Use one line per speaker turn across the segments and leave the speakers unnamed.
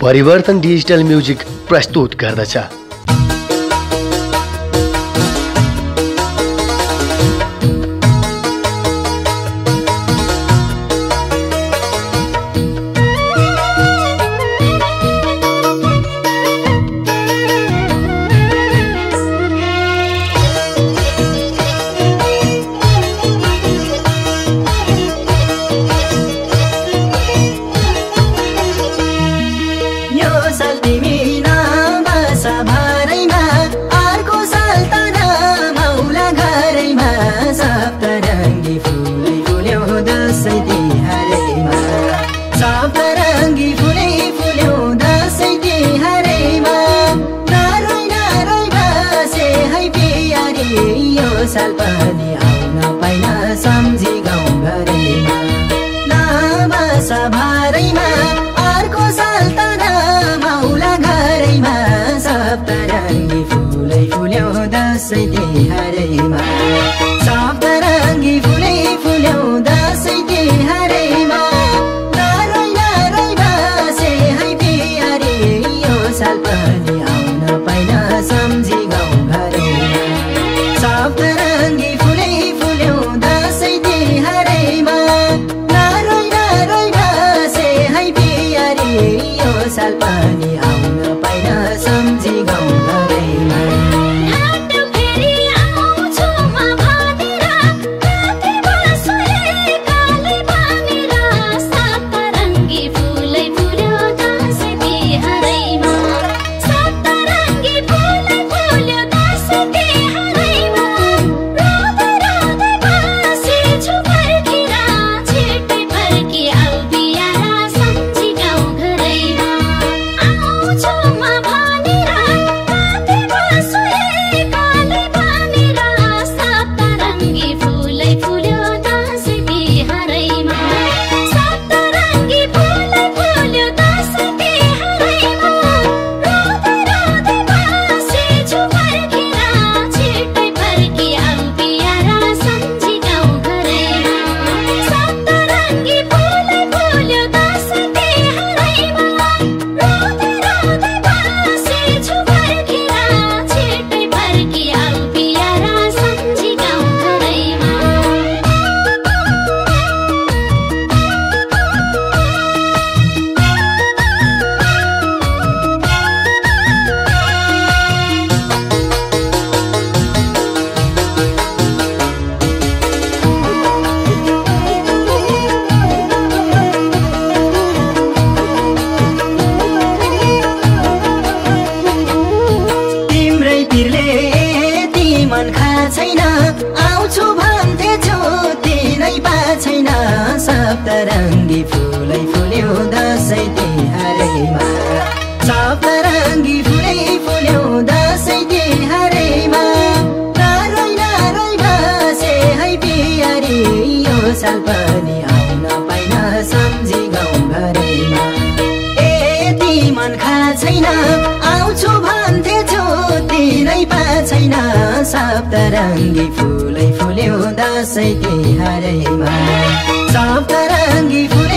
परिवर्तन digital music प्रस्तुत गर्दछ।
salvani यो साल पानी
आऊ
छन् पनि आउन पाइन सम्झी गाउँभरिमा ए मन खा छैन आउँछु भन्थेछु तिनै पा छैन सप्तरङ्गी फुलै फुल्यो दसैँ तिहारैमा। सप्तरङ्गी फुल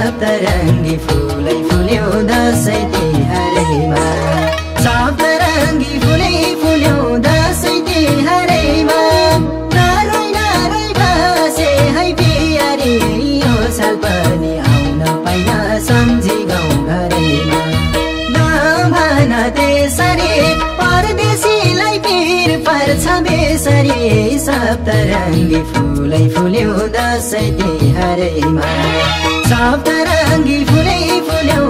सप्तरङ्गी फुलै फुल्यो दसैँ तिहारैमा
सप्तरङ्गी फुलै फुल्यो दसैँ तिहारैमा
नारै नारै बसे है बिहारी यो साल पनि आउन पाइन सम्झी गाउँ घरैमा नभन त्यसरी परदेशीलाई पिर पर्छ बेसरी। सप्तरङ्गी फुलै फुल्यो दसैँ तिहारैमा सप्तरङ्गी फुलै फुल्यो।